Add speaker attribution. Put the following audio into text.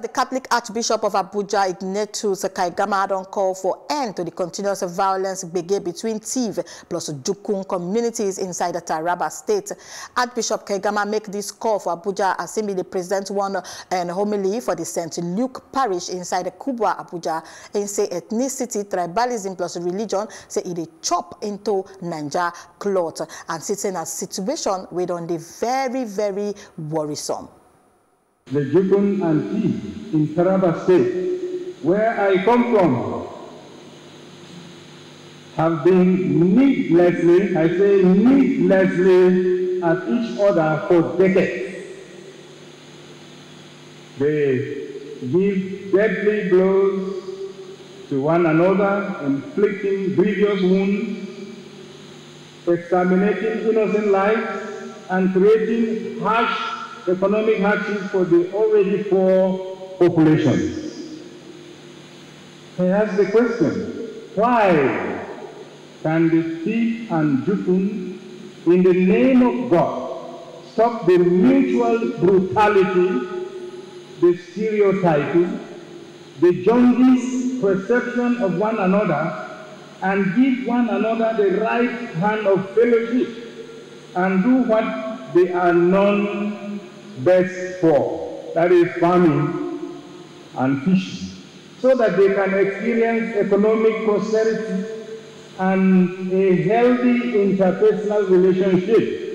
Speaker 1: The Catholic Archbishop of Abuja, Ignatius Kaigama, don't call for end to the continuous violence between Tiv plus Jukun communities inside the Taraba state. Archbishop Kaigama make this call for Abuja as he present one and homily for the St. Luke Parish inside the Kubwa, Abuja, and say ethnicity, tribalism plus religion say it chop into Niger cloth and sitting a situation with on the very, very worrisome
Speaker 2: the Jukun and Tiv in Taraba State, where I come from, have been needlessly, I say needlessly, at each other for decades. They give deadly blows to one another, inflicting grievous wounds, exterminating innocent lives, and creating harsh economic hardship for the already poor population. I ask the question, why can the Tiv and Jukun, in the name of God, stop the mutual brutality, the stereotyping, the jaundice perception of one another, and give one another the right hand of fellowship, and do what they are known best for, that is farming and fishing, so that they can experience economic prosperity and a healthy interpersonal relationship